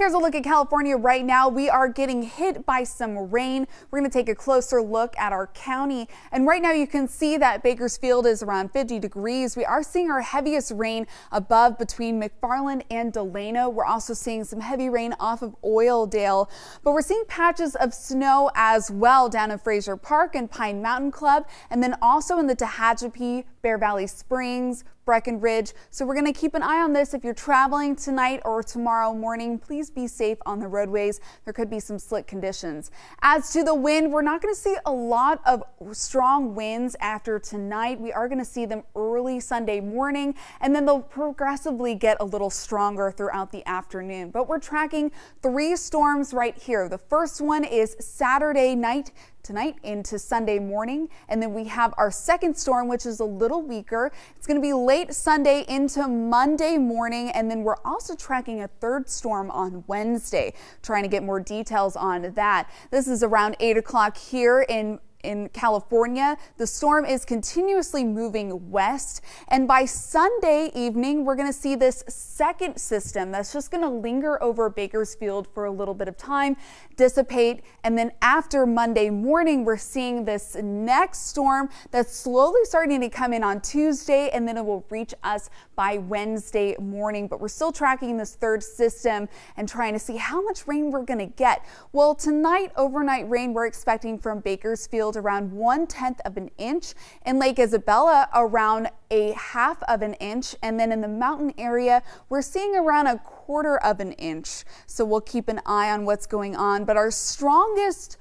Here's a look at California right now. We are getting hit by some rain. We're going to take a closer look at our county. And right now you can see that Bakersfield is around 50 degrees. We are seeing our heaviest rain above between McFarland and Delano. We're also seeing some heavy rain off of Oildale, but we're seeing patches of snow as well down in Frazier Park and Pine Mountain Club, and then also in the Tehachapi, Bear Valley Springs, Breckenridge. So we're going to keep an eye on this. If you're traveling tonight or tomorrow morning, please be safe on the roadways. There could be some slick conditions. As to the wind, we're not going to see a lot of strong winds after tonight. We are going to see them early Sunday morning, and then they'll progressively get a little stronger throughout the afternoon. But we're tracking three storms right here. The first one is Saturday night tonight into Sunday morning. And then we have our second storm, which is a little weaker. It's going to be late Sunday into Monday morning. And then we're also tracking a third storm on Wednesday, trying to get more details on that. This is around 8 o'clock here in in California. The storm is continuously moving west, and by Sunday evening, we're going to see this second system that's just going to linger over Bakersfield for a little bit of time, dissipate, and then after Monday morning, we're seeing this next storm that's slowly starting to come in on Tuesday, and then it will reach us by Wednesday morning. But we're still tracking this third system and trying to see how much rain we're going to get. Well, tonight, overnight rain we're expecting from Bakersfield around one tenth of an inch. In Lake Isabella, around a half of an inch. And then in the mountain area, we're seeing around a quarter of an inch. So we'll keep an eye on what's going on. But our strongest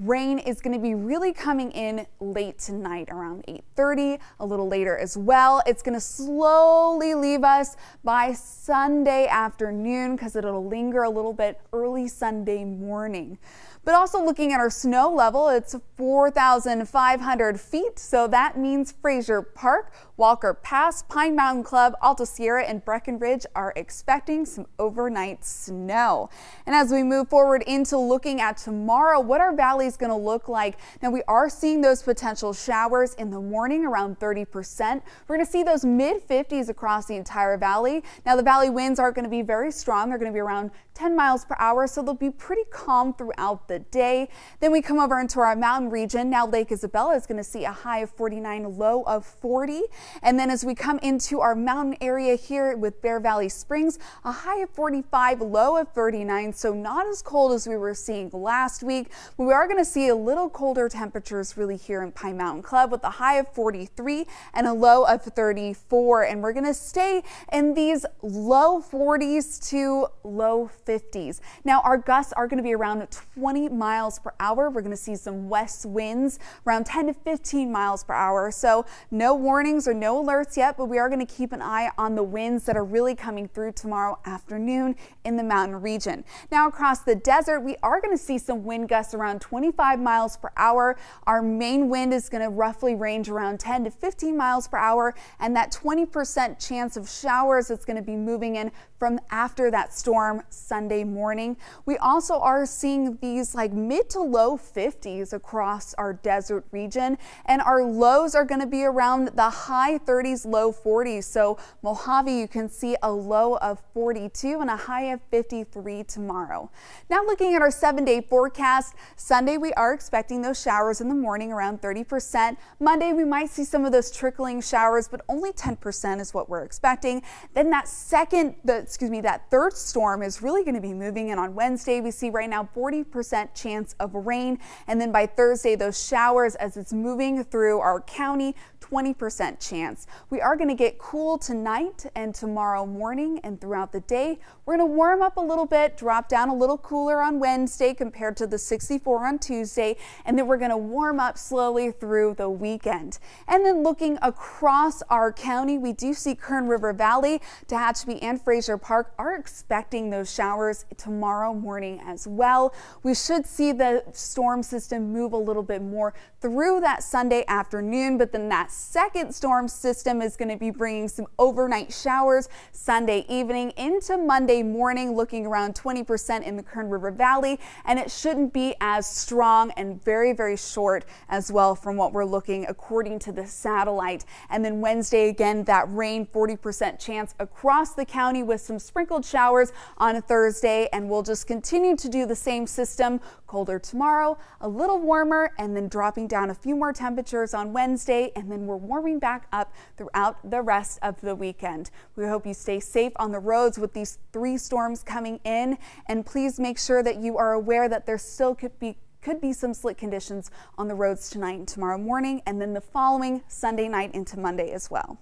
Rain is going to be really coming in late tonight around 8:30, a little later as well. It's going to slowly leave us by Sunday afternoon because it'll linger a little bit early Sunday morning. But also looking at our snow level, it's 4,500 feet. So that means Frazier Park, Walker Pass, Pine Mountain Club, Alta Sierra, and Breckenridge are expecting some overnight snow. And as we move forward into looking at tomorrow, what our valley is going to look like. Now we are seeing those potential showers in the morning around 30%. We're going to see those mid 50s across the entire valley. Now the valley winds aren't going to be very strong. They're going to be around 10 miles per hour, so they'll be pretty calm throughout the day. Then we come over into our mountain region. Now Lake Isabella is going to see a high of 49, low of 40. And then as we come into our mountain area here with Bear Valley Springs, a high of 45, low of 39. So not as cold as we were seeing last week, we are going to see a little colder temperatures really here in Pine Mountain Club with a high of 43 and a low of 34. And we're going to stay in these low 40s to low 50s. Now our gusts are going to be around 20 miles per hour. We're going to see some west winds around 10 to 15 miles per hour. So no warnings or no alerts yet, but we are going to keep an eye on the winds that are really coming through tomorrow afternoon in the mountain region. Now across the desert, we are going to see some wind gusts around 25 miles per hour. Our main wind is going to roughly range around 10 to 15 miles per hour and that 20% chance of showers is going to be moving in from after that storm Sunday morning. We also are seeing these like mid to low 50s across our desert region and our lows are going to be around the high 30s, low 40s. So Mojave, you can see a low of 42 and a high of 53 tomorrow. Now looking at our seven day forecast, Sunday we are expecting those showers in the morning around 30%. Monday we might see some of those trickling showers, but only 10% is what we're expecting. Then that second, the, excuse me, that third storm is really going to be moving in on Wednesday. We see right now 40% chance of rain. And then by Thursday, those showers as it's moving through our county, 20% chance. We are going to get cool tonight and tomorrow morning and throughout the day. We're going to warm up a little bit, drop down a little cooler on Wednesday compared to the 64 on Tuesday, and then we're going to warm up slowly through the weekend. And then looking across our county, we do see Kern River Valley, Tehachapi and Frazier Park are expecting those showers tomorrow morning as well. We should see the storm system move a little bit more through that Sunday afternoon, but then that second storm system is going to be bringing some overnight showers Sunday evening into Monday morning, looking around 20% in the Kern River Valley, and it shouldn't be as strong and very, very short as well from what we're looking according to the satellite. And then Wednesday again, that rain 40% chance across the county with some sprinkled showers on Thursday, and we'll just continue to do the same system. Colder tomorrow, a little warmer, and then dropping down a few more temperatures on Wednesday, and then we're warming back up throughout the rest of the weekend. We hope you stay safe on the roads with these three storms coming in, and please make sure that you are aware that there still could be could be some slick conditions on the roads tonight and tomorrow morning, and then the following Sunday night into Monday as well.